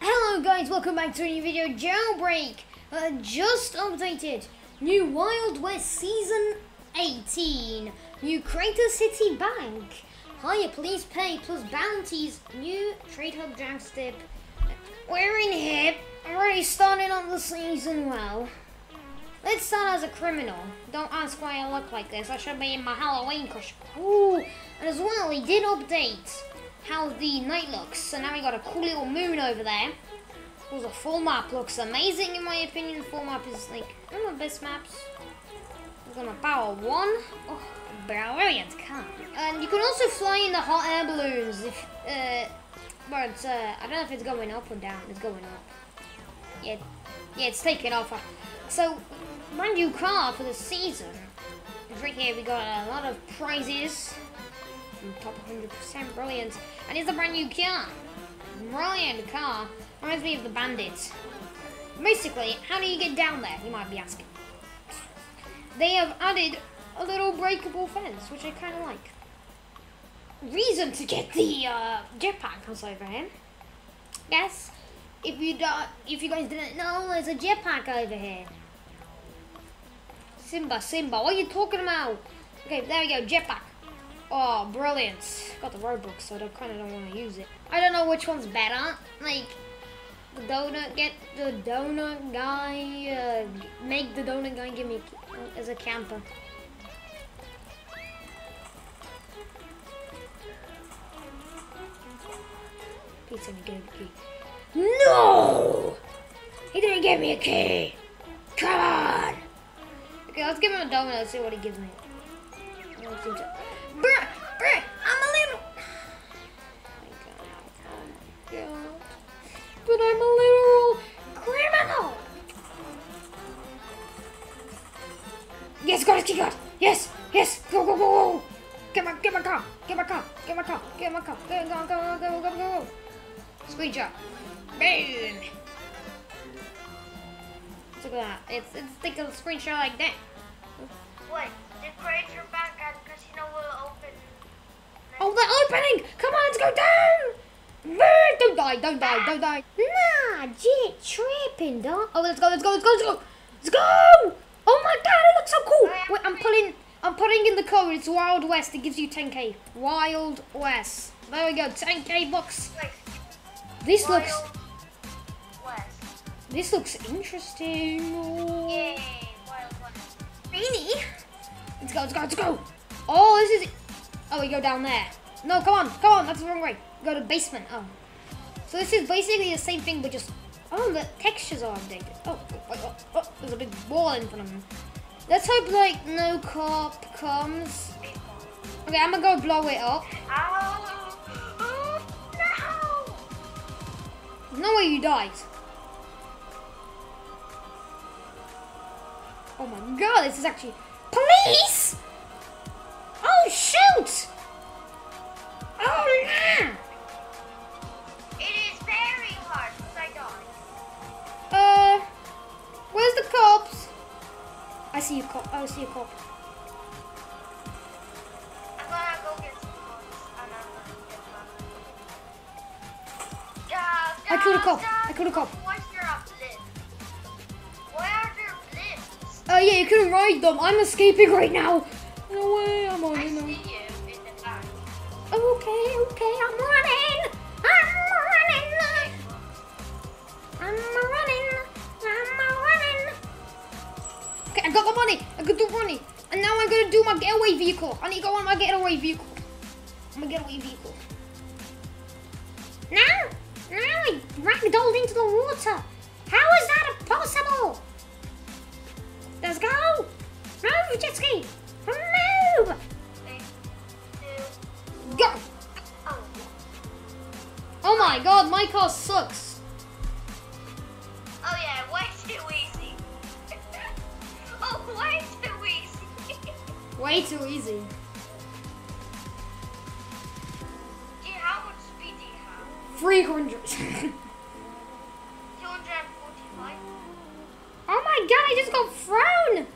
Hello guys, welcome back to a new video. Jailbreak uh, just updated. New Wild West Season 18. New Crater City Bank. Higher police pay plus bounties. New Trade Hub Drag Step. We're in here. Already started on the season well. Let's start as a criminal. Don't ask why I look like this. I should be in my Halloween costume. Ooh, and as well, he did update how the night looks. So now we got a cool little moon over there. Well, the full map looks amazing in my opinion. The full map is like one of the best maps. We're gonna power one. Oh, brilliant car. And you can also fly in the hot air balloons if, uh, but uh, I don't know if it's going up or down. It's going up. Yeah, yeah, it's taking off. So, brand new car for the season. Right here we got a lot of prizes. Top 100% brilliant. And it's a brand new car. Brilliant car. Reminds me of the bandits. Basically, how do you get down there? You might be asking. They have added a little breakable fence, which I kind of like. Reason to get the uh, jetpack comes over here. Yes, if you don't, if you guys didn't know, there's a jetpack over here. Simba, Simba, what are you talking about? Okay, there we go, jetpack. Oh, brilliant. Got the Robux, so I kind of don't want to use it. I don't know which one's better. Like, the donut, get the donut guy, uh, make the donut guy give me uh, as a camper. Let me get. No! He didn't give me a key. Come on. Okay, let's give him a donut. Let's see what he gives me. Bruh, bruh, I'm a little. Oh. But I'm a literal criminal. Yes, got it, got it. Yes, yes, go, go, go, go. Get my, get my car, get my car, get my car, get my car. Go, go, go, go, go, go, go. Screenshot. Boom. Look at that. It's, it's take a screenshot like that. What? The creator back at casino will open. Oh, they're opening! Come on, let's go down! Don't die, don't die, don't die. Nah, jet tripping, dog. Oh, let's go, let's go, let's go, let's go. Let's go! Oh my god, it looks so cool. Wait, I'm pulling, I'm putting in the code. It's Wild West. It gives you 10k. Wild West. There we go, 10k bucks. Wait, This looks, Wild West. This looks interesting. Yay, West. Let's go, let's go, let's go. Oh, this is. Oh, we go down there. No, come on, come on. That's the wrong way. Go to basement. Oh. So this is basically the same thing, but just. Oh, the textures are updated. Oh, oh, oh, oh, there's a big wall in front of me. Let's hope like no cop comes. Okay, I'm gonna go blow it up. Ow! Oh, no! No way you died. Oh my god, this is actually police! Oh shoot! Oh yeah! It is very hard because I died. Uh, where's the cops? I see a cop. I see a cop. I'm gonna go get some coins and I'm gonna get back. Yeah, I killed a cop. I killed a cop. Oh yeah, you can ride them. I'm escaping right now. No way, I'm on I see you in the back. Okay, okay, I'm running. I'm running. I'm running. I'm running. Okay, I got the money. I got the money. And now I'm gonna do my getaway vehicle. I need to go on my getaway vehicle. My getaway vehicle. Now, now I ragdolled into the water. How is that possible? Let's go. Move, jet ski. Move. Three, two, Go. oh. Oh my god, my car sucks. Oh yeah, way too easy. oh, way too easy. Way too easy. Gee, how much speed do you have? 300. my god, I just got thrown!